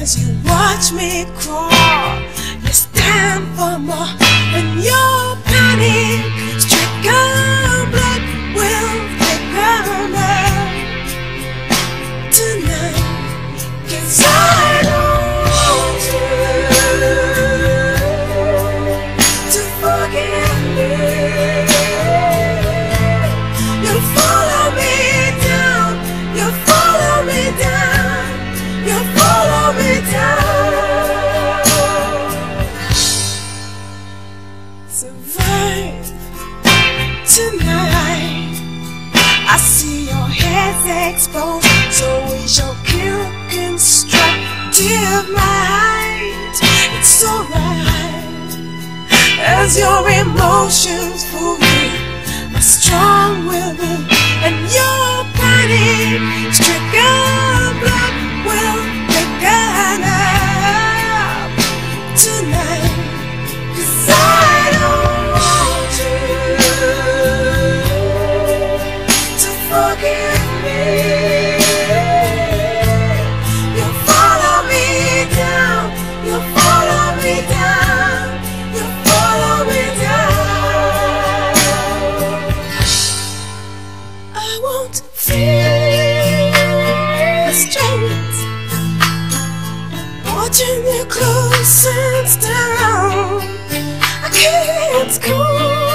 as you watch me crawl. It's time for more than your panic. Survive tonight. I see your heads exposed, so we shall kill constructive might. It's alright as your emotions fool you. My strong will and your panic stricken blood will thicken up tonight. 'Cause I watching you close and down. You'll follow me down. You'll follow me down. I can't compensate.